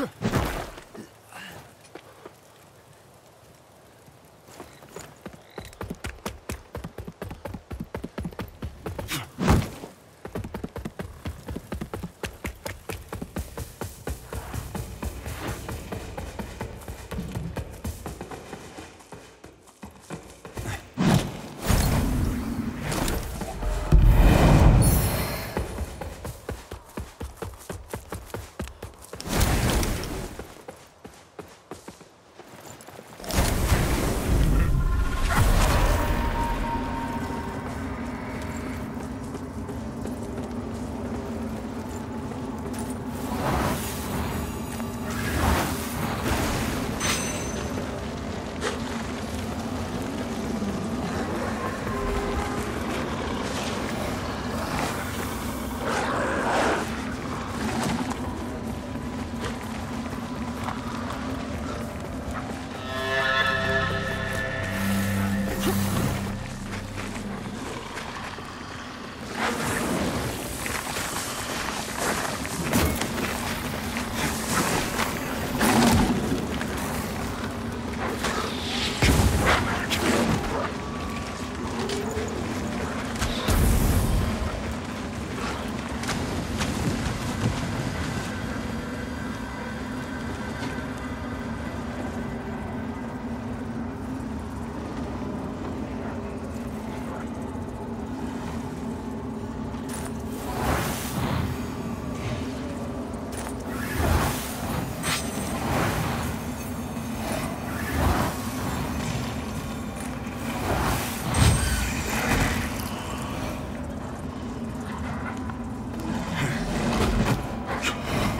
Huh.